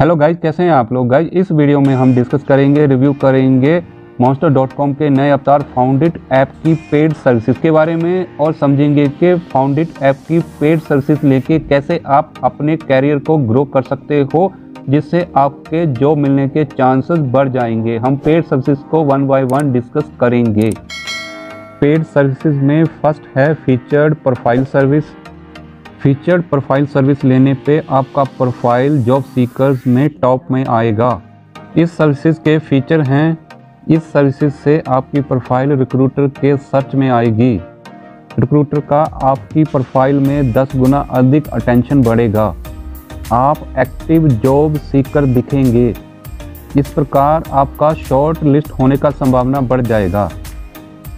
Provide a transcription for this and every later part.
Hello guys कैसे हैं आप लोग? गाइज़ इस वीडियो में हम डिस्कस करेंगे रिव्यू करेंगे मॉन्स्टर डॉट कॉम के नए अवतार फाउंडेड ऐप की पेड सर्विसेज़ के बारे में और समझेंगे कि फाउंडेड ऐप की पेड सर्विसेज़ लेके कैसे आप अपने कैरियर को ग्रो कर सकते हो, जिससे आपके जॉब मिलने के चांसेस बढ़ जाएँगे। हम पेड सर्विसेज़ को वन बाय वन डिस्कस करेंगे। पेड सर्विसेज़ में फ़र्स्ट है featured profile service featured profile service लेने पे आपका प्रोफ़ाइल जॉब सीकर्स में टॉप में आएगा। इस सर्विसेज़ के फीचर हैं। इस सर्विसेज़ से आपकी प्रोफ़ाइल रिक्रूटर के सर्च में आएगी। रिक्रूटर का आपकी प्रोफ़ाइल में 10 गुना अधिक अटेंशन बढ़ेगा। आप एक्टिव जॉब सीकर दिखेंगे। इस प्रकार आपका शॉर्ट लिस्ट होने का संभावना बढ़ जाएगा।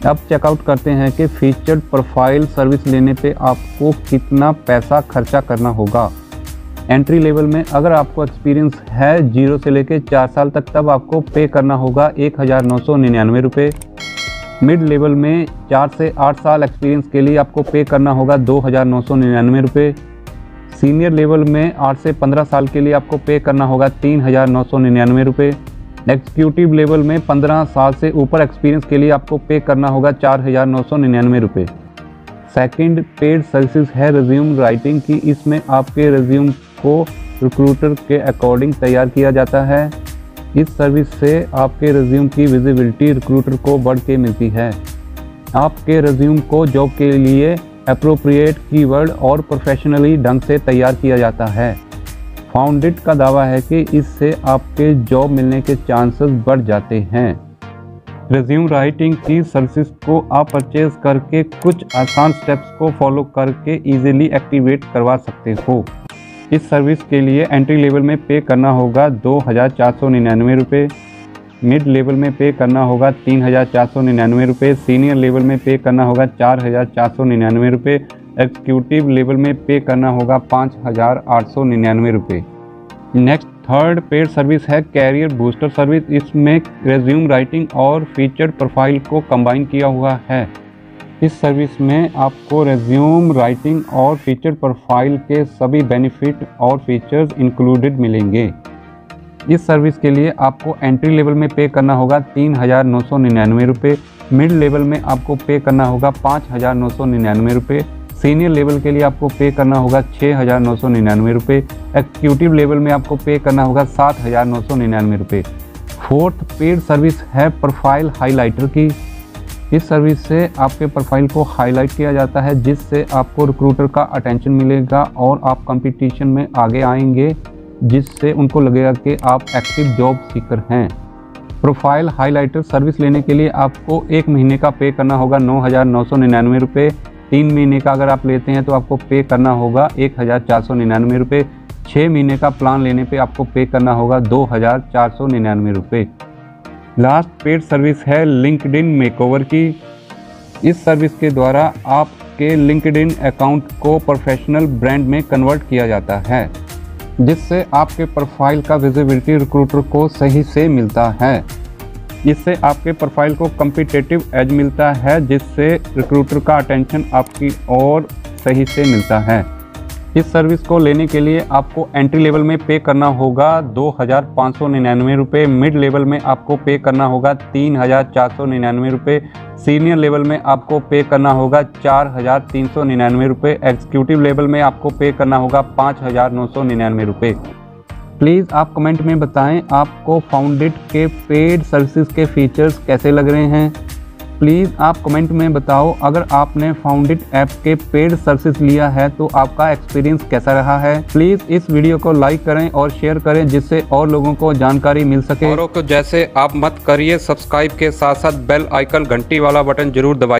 अब चेकआउट करते हैं कि फीचर्ड प्रोफ़ाइल सर्विस लेने पे आपको कितना पैसा खर्चा करना होगा। एंट्री लेवल में अगर आपको एक्सपीरियंस है ज़ीरो से लेकर चार साल तक, तब आपको पे करना होगा एक हज़ार नौ सौ निन्यानवे रुपये मिड लेवल में चार से आठ साल एक्सपीरियंस के लिए आपको पे करना होगा दो हज़ार नौ सौ निन्यानवे रुपये सीनियर लेवल में आठ से पंद्रह साल के लिए आपको पे करना होगा तीन हज़ार नौ सौ निन्यानवे रुपये एग्जीक्यूटिव लेवल में 15 साल से ऊपर एक्सपीरियंस के लिए आपको पे करना होगा चार हज़ार नौ सौ निन्यानवे रुपये सेकेंड पेड सर्विसेज़ है रिज्यूम राइटिंग की। इसमें आपके रिज्यूम को रिक्रूटर के अकॉर्डिंग तैयार किया जाता है। इस सर्विस से आपके रिज्यूम की विजिबिलिटी रिक्रूटर को बढ़ के मिलती है। आपके रिज्यूम को जॉब के लिए अप्रोप्रिएट कीवर्ड और प्रोफेशनली ढंग से तैयार किया जाता है। फाउंडेड का दावा है कि इससे आपके जॉब मिलने के चांसेस बढ़ जाते हैं। रिज्यूम राइटिंग की सर्विस को आप परचेज करके कुछ आसान स्टेप्स को फॉलो करके इजीली एक्टिवेट करवा सकते हो। इस सर्विस के लिए एंट्री लेवल में पे करना होगा दो हज़ार चार सौ निन्यानवे रुपये मिड लेवल में पे करना होगा तीन हज़ार चार सौ निन्यानवे रुपये सीनियर लेवल में पे करना होगा चार हज़ार चार सौ निन्यानवे रुपये एग्जीक्यूटिव लेवल में पे करना होगा पाँच हज़ार आठ सौ निन्यानवे रुपये नेक्स्ट थर्ड पेड सर्विस है कैरियर बूस्टर सर्विस इसमें रेज्यूम राइटिंग और फीचर प्रोफ़ाइल को कंबाइन किया हुआ है। इस सर्विस में आपको रेज्यूम राइटिंग और फीचर प्रोफ़ाइल के सभी बेनिफिट और फीचर्स इंक्लूडेड मिलेंगे। इस सर्विस के लिए आपको एंट्री लेवल में पे करना होगा तीन हज़ार नौ सौ निन्यानवे रुपये मिड लेवल में आपको पे करना होगा पाँच हज़ार नौ सौ निन्यानवे रुपये सीनियर लेवल के लिए आपको पे करना होगा छः हज़ार नौ सौ निन्यानवे रुपये एक्जीक्यूटिव लेवल में आपको पे करना होगा सात हज़ार नौ सौ निन्यानवे रुपये फोर्थ पेड सर्विस है प्रोफ़ाइल हाइलाइटर की। इस सर्विस से आपके प्रोफ़ाइल को हाईलाइट किया जाता है, जिससे आपको रिक्रूटर का अटेंशन मिलेगा और आप कंपटीशन में आगे आएँगे, जिससे उनको लगेगा कि आप एक्टिव जॉब सीकर हैं। प्रोफ़ाइल हाइलाइटर सर्विस लेने के लिए आपको एक महीने का पे करना होगा नौ हज़ार नौ सौ निन्यानवे रुपये तीन महीने का अगर आप लेते हैं तो आपको पे करना होगा एक हज़ार चार सौ निन्यानवे रुपये छः महीने का प्लान लेने पे आपको पे करना होगा दो हज़ार चार सौ निन्यानवे रुपये लास्ट पेड सर्विस है लिंकड इन मेकओवर की। इस सर्विस के द्वारा आपके लिंकड इन अकाउंट को प्रोफेशनल ब्रांड में कन्वर्ट किया जाता है, जिससे आपके प्रोफ़ाइल का विजिबिलिटी रिक्रूटर को सही से मिलता है। इससे आपके प्रोफ़ाइल को कम्पिटेटिव एज मिलता है, जिससे रिक्रूटर का अटेंशन आपकी और सही से मिलता है। इस सर्विस को लेने के लिए आपको एंट्री लेवल में पे करना होगा, दो हज़ार पाँच सौ निन्यानवे रुपये मिड लेवल में आपको पे करना होगा, तीन हज़ार चार सौ निन्यानवे रुपये सीनियर लेवल में आपको पे करना होगा, चार हज़ार तीन सौ निन्यानवे रुपये एग्जीक्यूटिव लेवल में आपको पे करना होगा, पाँच हज़ार नौ सौ निन्यानवे रुपये प्लीज़ आप कमेंट में बताएँ आपको फाउंडेड के पेड सर्विसेज़ के फीचर्स कैसे लग रहे हैं। प्लीज़ आप कमेंट में बताओ अगर आपने फाउंडेड ऐप के पेड सर्विसेज़ लिया है तो आपका एक्सपीरियंस कैसा रहा है। प्लीज़ इस वीडियो को लाइक करें और शेयर करें जिससे और लोगों को जानकारी मिल सके। औरों को जैसे आप मत करिए सब्सक्राइब के साथ साथ बेल आइकन घंटी वाला बटन ज़रूर दबाइए।